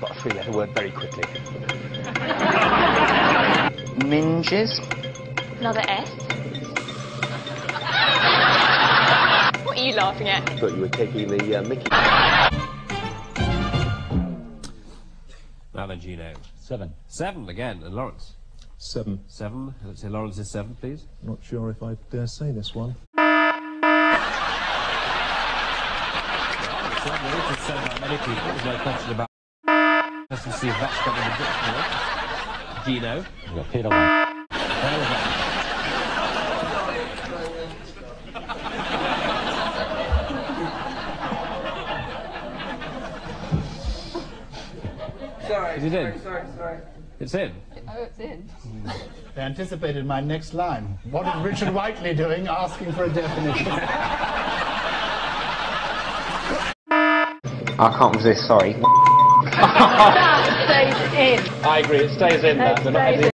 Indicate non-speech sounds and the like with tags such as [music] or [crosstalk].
Got a three-letter word very quickly. Minges. Another S. what are you laughing at? I Thought you were taking the uh, Mickey. Now then, Gino. Seven. Seven again, and Lawrence. Seven. Seven. Let's say Lawrence is seven, please. Not sure if I dare say this one. Seven is said many people. There's no question about. Let's see if that's got in the dictionary. Gino. The Peter one. Where was that? Sorry. Is it in? Sorry, sorry. It's in. Oh, it's in. They anticipated my next line. What is Richard Whiteley doing asking for a definition? I can't resist, sorry. [laughs] That stays in. I agree, it stays in that.